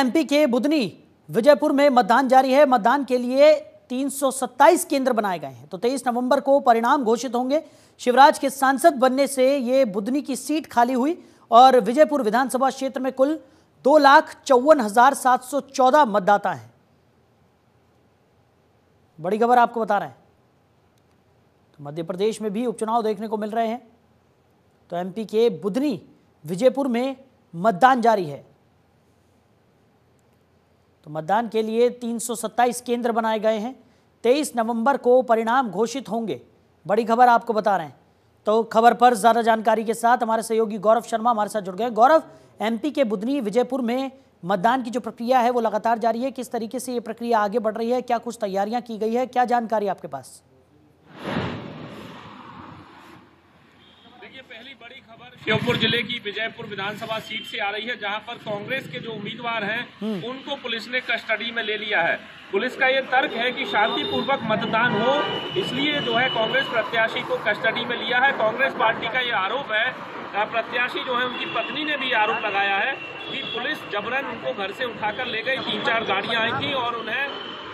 MP के बुधनी विजयपुर में मतदान जारी है। मतदान के लिए 327 केंद्र बनाए गए हैं। तो 23 नवंबर को परिणाम घोषित होंगे। शिवराज के सांसद बनने से ये बुधनी की सीट खाली हुई और विजयपुर विधानसभा क्षेत्र में कुल दो लाख चौवन हज़ार सात सौ चौदह मतदाता हैं। बड़ी खबर आपको बता रहे हैं। तो मध्य प्रदेश में भी उपचुनाव देखने को मिल रहे हैं। तो एमपी के बुधनी विजयपुर में मतदान जारी है। तो मतदान के लिए 327 केंद्र बनाए गए हैं। 23 नवंबर को परिणाम घोषित होंगे। बड़ी खबर आपको बता रहे हैं। तो खबर पर ज़्यादा जानकारी के साथ हमारे सहयोगी गौरव शर्मा हमारे साथ जुड़ गए। गौरव एमपी के बुधनी विजयपुर में मतदान की जो प्रक्रिया है वो लगातार जारी है। किस तरीके से ये प्रक्रिया आगे बढ़ रही है? क्या कुछ तैयारियाँ की गई है? क्या जानकारी आपके पास? देखिए पहली बड़ी खबर श्योपुर ज़िले की विजयपुर विधानसभा सीट से आ रही है जहाँ पर कांग्रेस के जो उम्मीदवार हैं उनको पुलिस ने कस्टडी में ले लिया है। पुलिस का ये तर्क है कि शांतिपूर्वक मतदान हो इसलिए जो है कांग्रेस प्रत्याशी को कस्टडी में लिया है। कांग्रेस पार्टी का ये आरोप है प्रत्याशी जो है उनकी पत्नी ने भी आरोप लगाया है कि पुलिस जबरन उनको घर से उठाकर ले गई तीन चार गाड़ियाँ आई थी और उन्हें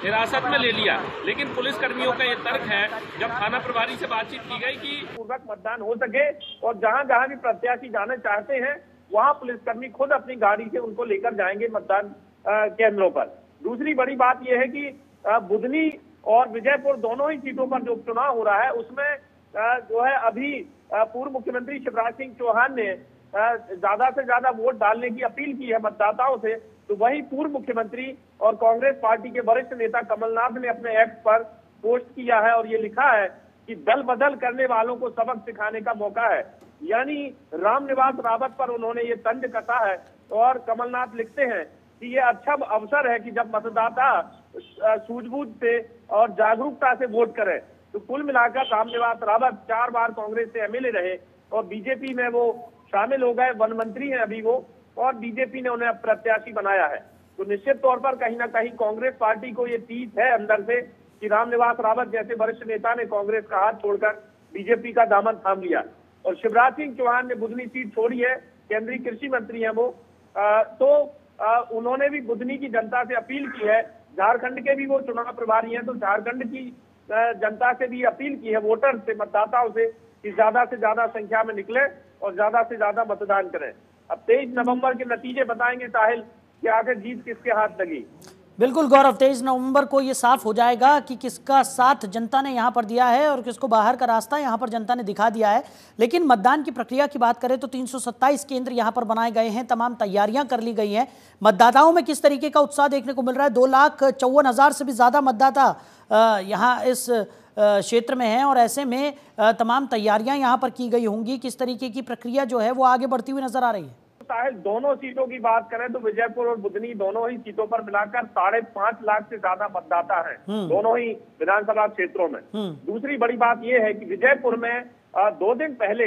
हिरासत में ले लिया। लेकिन पुलिस कर्मियों का ये तर्क है, जब थाना प्रभारी से बातचीत की गई कि पूर्वक मतदान हो सके और जहाँ जहाँ भी प्रत्याशी जाना चाहते हैं, वहाँ पुलिसकर्मी खुद अपनी गाड़ी से उनको लेकर जाएँगे मतदान केंद्रों पर। दूसरी बड़ी बात यह है कि बुधनी और विजयपुर दोनों ही सीटों पर जो उपचुनाव हो रहा है, उसमें जो है अभी पूर्व मुख्यमंत्री शिवराज सिंह चौहान ने ज़्यादा से ज़्यादा वोट डालने की अपील की है मतदाताओं से। तो वही पूर्व मुख्यमंत्री और कांग्रेस पार्टी के वरिष्ठ नेता कमलनाथ ने अपने एक्ट पर पोस्ट किया है और ये लिखा है कि दल बदल करने वालों को सबक सिखाने का मौका है। यानी रामनिवास रावत पर उन्होंने ये तंज कसा है और कमलनाथ लिखते हैं कि ये अच्छा अवसर है कि जब मतदाता सूझबूझ से और जागरूकता से वोट करे तो कुल मिलाकर रामनिवास रावत चार बार कांग्रेस से एमएलए रहे और बीजेपी में वो शामिल हो गए, वन मंत्री हैं अभी वो। और बीजेपी ने उन्हें प्रत्याशी बनाया है। तो निश्चित तौर पर कहीं ना कहीं कांग्रेस पार्टी को ये तीस है अंदर से कि रामनिवास रावत जैसे वरिष्ठ नेता ने कांग्रेस का हाथ छोड़कर बीजेपी का दामन थाम लिया। और शिवराज सिंह चौहान ने बुधनी सीट छोड़ी है केंद्रीय कृषि मंत्री है वो। आ, तो आ, उन्होंने भी बुधनी की जनता से अपील की है। झारखंड के भी वो चुनाव प्रभारी हैं तो झारखंड की जनता से भी अपील की है वोटर से मतदाताओं से कि ज़्यादा से ज़्यादा संख्या में निकले और ज़्यादा से ज़्यादा मतदान करें। अब तेईस नवंबर के नतीजे बताएँगे साहिल कि आखिर जीत किसके हाथ लगी? बिल्कुल, गौरव, तेईस नवंबर को ये साफ़ हो जाएगा कि किसका साथ जनता ने यहाँ पर दिया है और किसको बाहर का रास्ता यहाँ पर जनता ने दिखा दिया है। लेकिन मतदान की प्रक्रिया की बात करें तो 327 केंद्र यहाँ पर बनाए गए हैं, तमाम तैयारियाँ कर ली गई हैं। मतदाताओं में किस तरीके का उत्साह देखने को मिल रहा है? दो लाख चौवन हज़ार से भी ज़्यादा मतदाता यहाँ इस क्षेत्र में हैं और ऐसे में तमाम तैयारियाँ यहाँ पर की गई होंगी। किस तरीके की प्रक्रिया जो है वो आगे बढ़ती हुई नज़र आ रही है? साहिल दोनों सीटों की बात करें तो विजयपुर और बुधनी दोनों ही सीटों पर मिलाकर साढ़े पाँच लाख से ज़्यादा मतदाता हैं। हम्म। दोनों ही विधानसभा क्षेत्रों में। हम्म। दूसरी बड़ी बात यह है कि विजयपुर में दो दिन पहले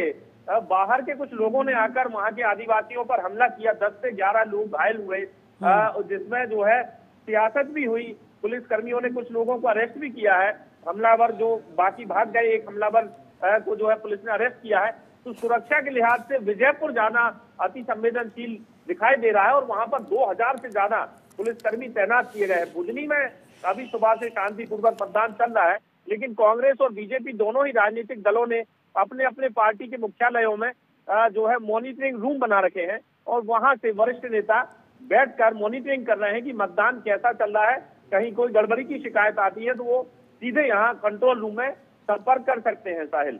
बाहर के कुछ लोगों ने आकर वहाँ के आदिवासियों पर हमला किया। दस से ग्यारह लोग घायल हुए। हम्म। जिसमें जो है सियासत भी हुई। पुलिस कर्मियों ने कुछ लोगों को अरेस्ट भी किया है। हमलावर जो बाकी भाग गए एक हमलावर को जो है पुलिस ने अरेस्ट किया है। तो सुरक्षा के लिहाज से विजयपुर जाना अति संवेदनशील दिखाई दे रहा है और वहाँ पर 2000 से ज़्यादा पुलिसकर्मी तैनात किए गए हैं। बुधनी में अभी सुबह से शांतिपूर्वक मतदान चल रहा है, लेकिन कांग्रेस और बीजेपी दोनों ही राजनीतिक दलों ने अपने अपने पार्टी के मुख्यालयों में जो है मॉनिटरिंग रूम बना रखे हैं और वहाँ से वरिष्ठ नेता बैठकर मॉनिटरिंग कर रहे हैं कि मतदान कैसा चल रहा है, कहीं कोई गड़बड़ी की शिकायत आती है तो वो सीधे यहाँ कंट्रोल रूम में संपर्क कर सकते हैं, साहिल।